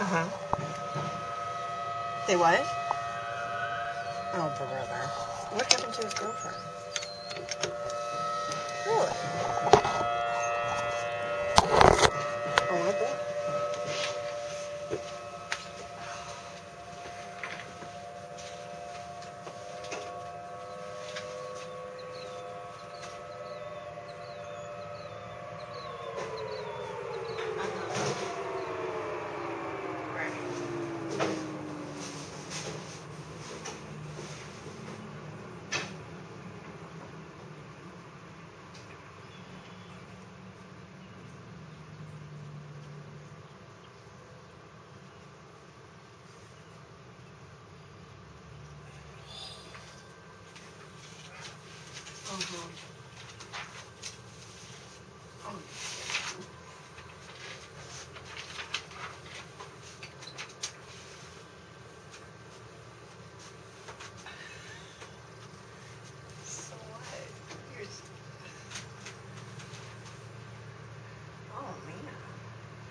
Uh huh. They what? Oh, brother. What happened to his girlfriend? Really? Oh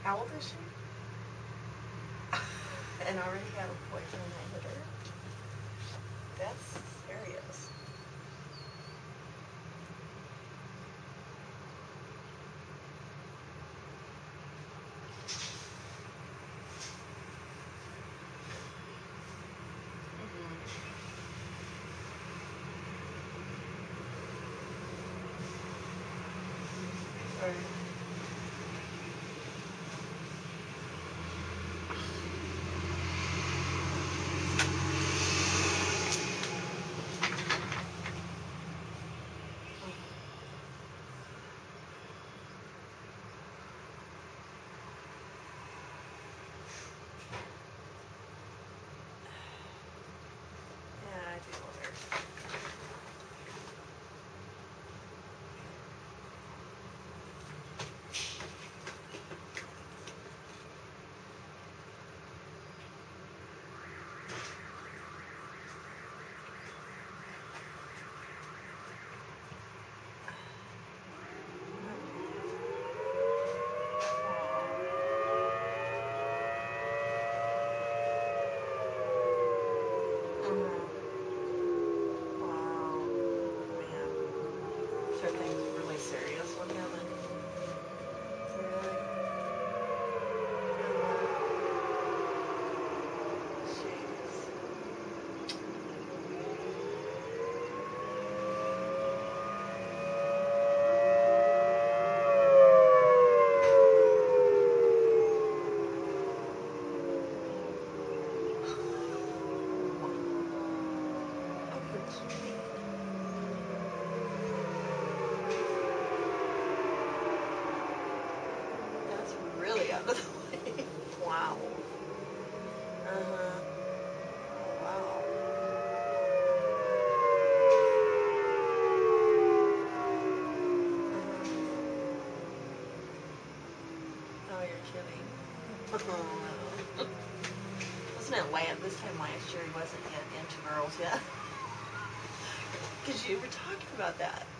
How old is she? and already had a boyfriend hit her? That's Right. That's really out of the way. Wow. Uh-huh. Wow. Uh-huh. Oh, you're kidding. Oh, Wasn't it last, this time last year he wasn't yet into girls yet? Because you were talking about that.